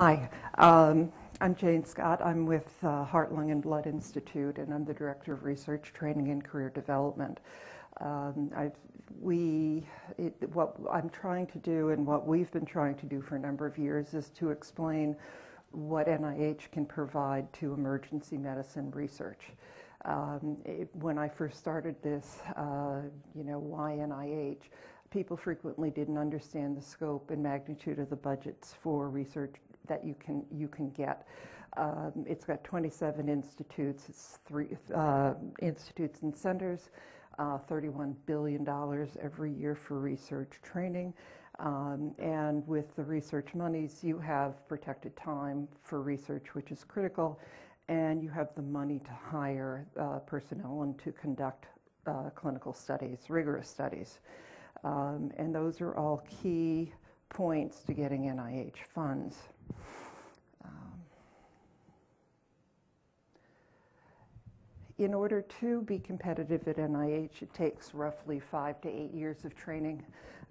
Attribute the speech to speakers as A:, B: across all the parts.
A: Hi, um, I'm Jane Scott. I'm with uh, Heart, Lung, and Blood Institute, and I'm the Director of Research, Training, and Career Development. Um, we, it, what I'm trying to do and what we've been trying to do for a number of years is to explain what NIH can provide to emergency medicine research. Um, it, when I first started this, uh, you know, why NIH? People frequently didn't understand the scope and magnitude of the budgets for research that you can you can get. Um, it's got 27 institutes, it's three uh, institutes and centers, uh, 31 billion dollars every year for research training. Um, and with the research monies, you have protected time for research, which is critical, and you have the money to hire uh, personnel and to conduct uh, clinical studies, rigorous studies. Um, and those are all key points to getting NIH funds. In order to be competitive at NIH, it takes roughly five to eight years of training,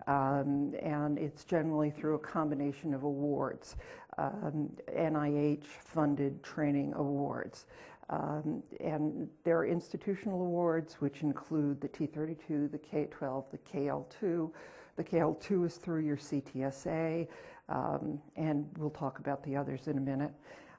A: um, and it's generally through a combination of awards, um, NIH-funded training awards. Um, and there are institutional awards, which include the T32, the K12, the KL2. The KL2 is through your CTSA, um, and we'll talk about the others in a minute.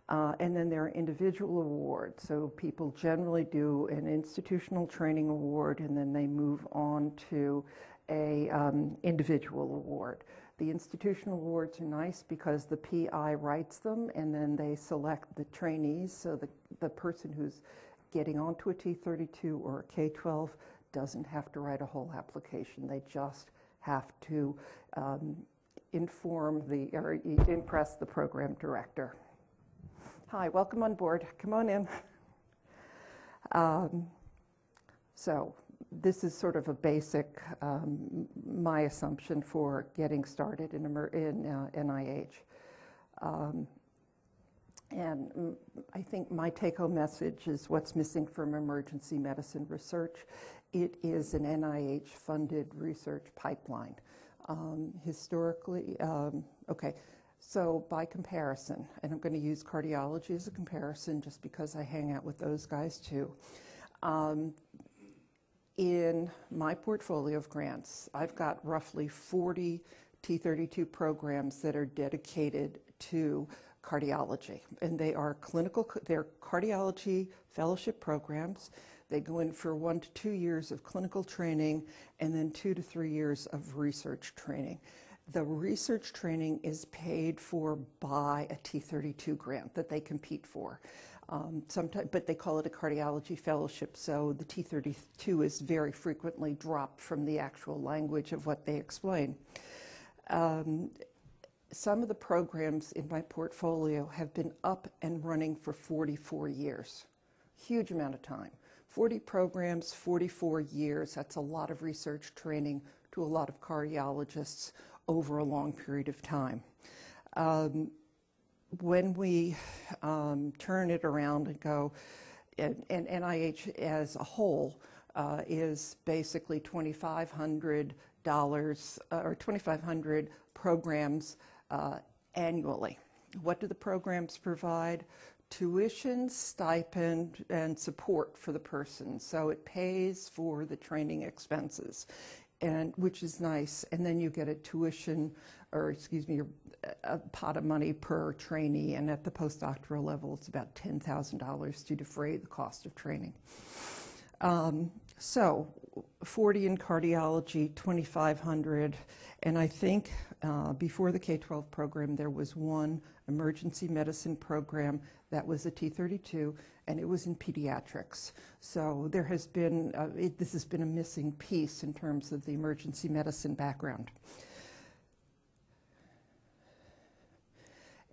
A: Uh, and then there are individual awards. So people generally do an institutional training award and then they move on to a um, individual award. The institutional awards are nice because the PI writes them and then they select the trainees. So the, the person who's getting onto a T32 or a K12 doesn't have to write a whole application. They just have to um, inform the or impress the program director. Hi, welcome on board. Come on in. Um, so this is sort of a basic, um, my assumption for getting started in, in uh, NIH. Um, and I think my take-home message is what's missing from emergency medicine research. It is an NIH-funded research pipeline. Um, historically, um, okay, so by comparison, and I'm going to use cardiology as a comparison just because I hang out with those guys too. Um, in my portfolio of grants, I've got roughly 40 T32 programs that are dedicated to cardiology. And they are clinical, they're cardiology fellowship programs. They go in for one to two years of clinical training and then two to three years of research training the research training is paid for by a T32 grant that they compete for. Um, sometimes, but they call it a cardiology fellowship, so the T32 is very frequently dropped from the actual language of what they explain. Um, some of the programs in my portfolio have been up and running for 44 years. Huge amount of time. 40 programs, 44 years, that's a lot of research training to a lot of cardiologists over a long period of time. Um, when we um, turn it around and go, and, and NIH as a whole uh, is basically $2,500 uh, or 2,500 programs uh, annually. What do the programs provide? Tuition, stipend, and support for the person. So it pays for the training expenses and which is nice. And then you get a tuition, or excuse me, a pot of money per trainee. And at the postdoctoral level, it's about $10,000 to defray the cost of training. Um, so 40 in cardiology, 2,500. And I think uh, before the K-12 program, there was one emergency medicine program that was a T32, and it was in pediatrics. So there has been, uh, it, this has been a missing piece in terms of the emergency medicine background.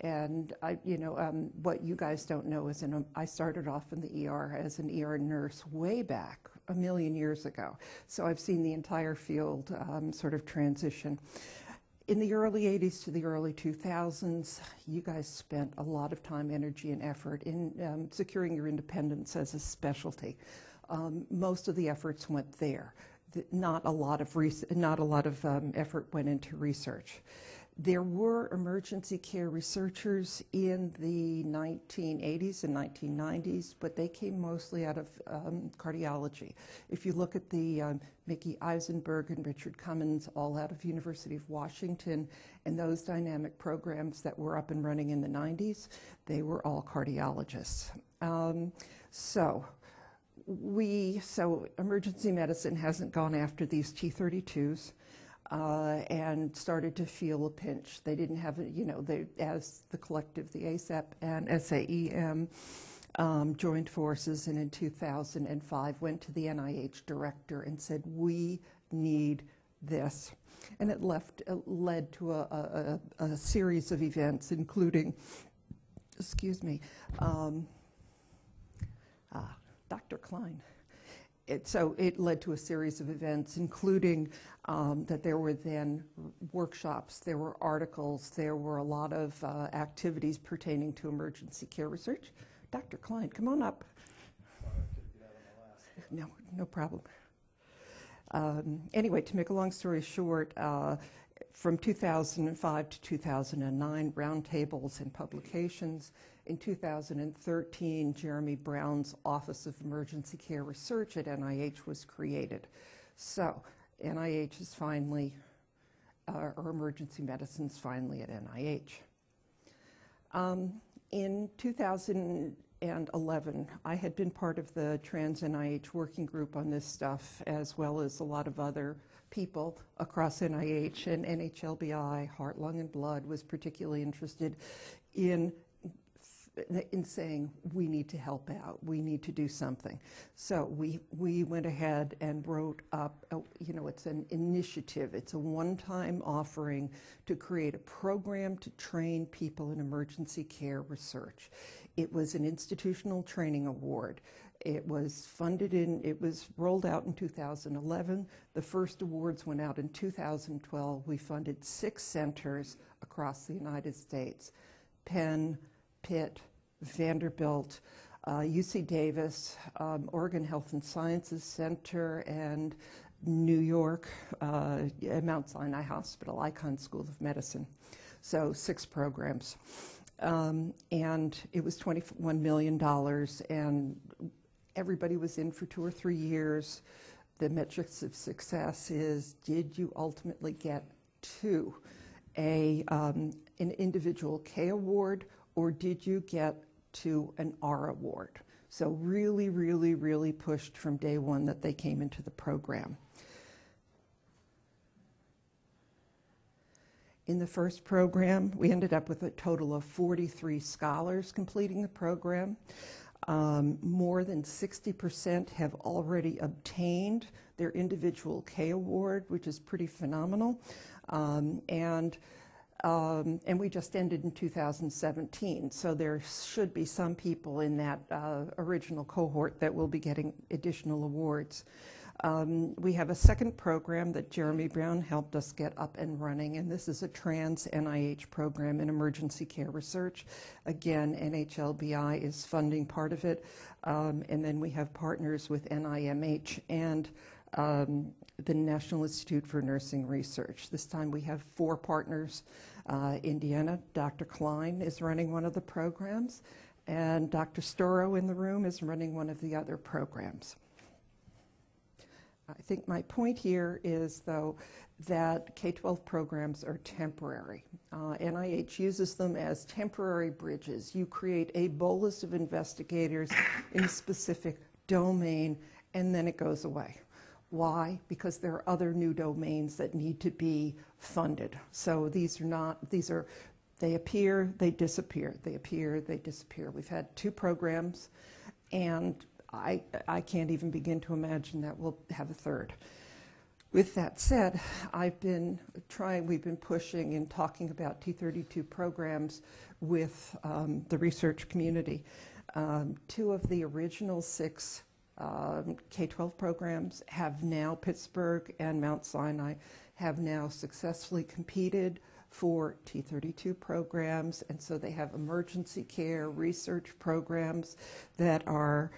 A: And I, you know, um, what you guys don't know is, in I started off in the ER as an ER nurse way back a million years ago. So I've seen the entire field um, sort of transition in the early 80s to the early 2000s, you guys spent a lot of time, energy, and effort in um, securing your independence as a specialty. Um, most of the efforts went there. The, not a lot of not a lot of um, effort went into research. There were emergency care researchers in the 1980s and 1990s, but they came mostly out of um, cardiology. If you look at the um, Mickey Eisenberg and Richard Cummins, all out of University of Washington, and those dynamic programs that were up and running in the 90s, they were all cardiologists. Um, so we so emergency medicine hasn't gone after these T32s uh, and started to feel a pinch. They didn't have, you know, they, as the collective, the ACEP and SAEM um, joined forces and in 2005 went to the NIH director and said, we need this. And it left, uh, led to a, a, a, series of events, including, excuse me, um, ah, Dr. Kline it, so it led to a series of events, including um, that there were then workshops, there were articles, there were a lot of uh, activities pertaining to emergency care research. Dr. Kline, come on up. No, no problem. Um, anyway, to make a long story short, uh, from 2005 to 2009, roundtables and publications. In 2013, Jeremy Brown's Office of Emergency Care Research at NIH was created. So NIH is finally, uh, or emergency medicine is finally at NIH. Um, in 2011, I had been part of the Trans NIH working group on this stuff, as well as a lot of other people across NIH and NHLBI, Heart, Lung, and Blood was particularly interested in in saying we need to help out, we need to do something. So we we went ahead and wrote up, a, you know, it's an initiative, it's a one-time offering to create a program to train people in emergency care research. It was an institutional training award. It was funded in, it was rolled out in 2011. The first awards went out in 2012. We funded six centers across the United States Penn, Pitt, Vanderbilt, uh, UC Davis, um, Oregon Health and Sciences Center, and New York, uh, Mount Sinai Hospital, Icahn School of Medicine. So, six programs. Um, and it was $21 million, and everybody was in for two or three years. The metrics of success is did you ultimately get to a, um, an individual K award or did you get to an R award? So, really, really, really pushed from day one that they came into the program. In the first program, we ended up with a total of 43 scholars completing the program. Um, more than 60% have already obtained their individual K award, which is pretty phenomenal. Um, and um, and we just ended in 2017, so there should be some people in that uh, original cohort that will be getting additional awards. Um, we have a second program that Jeremy Brown helped us get up and running, and this is a trans NIH program in emergency care research. Again, NHLBI is funding part of it, um, and then we have partners with NIMH and um, the National Institute for Nursing Research. This time we have four partners. Uh, Indiana, Dr. Kline is running one of the programs, and Dr. Storrow in the room is running one of the other programs. I think my point here is, though, that K 12 programs are temporary. Uh, NIH uses them as temporary bridges. You create a bolus of investigators in a specific domain, and then it goes away. Why? Because there are other new domains that need to be funded. So these are not, these are, they appear, they disappear, they appear, they disappear. We've had two programs, and I, I can't even begin to imagine that we'll have a third. With that said, I've been trying, we've been pushing and talking about T32 programs with um, the research community. Um, two of the original six um, K 12 programs have now, Pittsburgh and Mount Sinai, have now successfully competed for T32 programs, and so they have emergency care research programs that are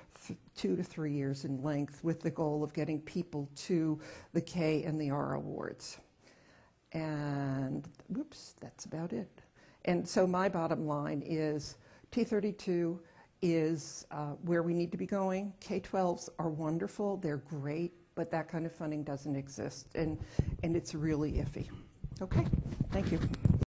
A: two to three years in length with the goal of getting people to the K and the R awards. And, whoops, that's about it. And so my bottom line is T32 is uh, where we need to be going. K-12s are wonderful, they're great, but that kind of funding doesn't exist, and, and it's really iffy. Okay, thank you.